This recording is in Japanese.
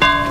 あ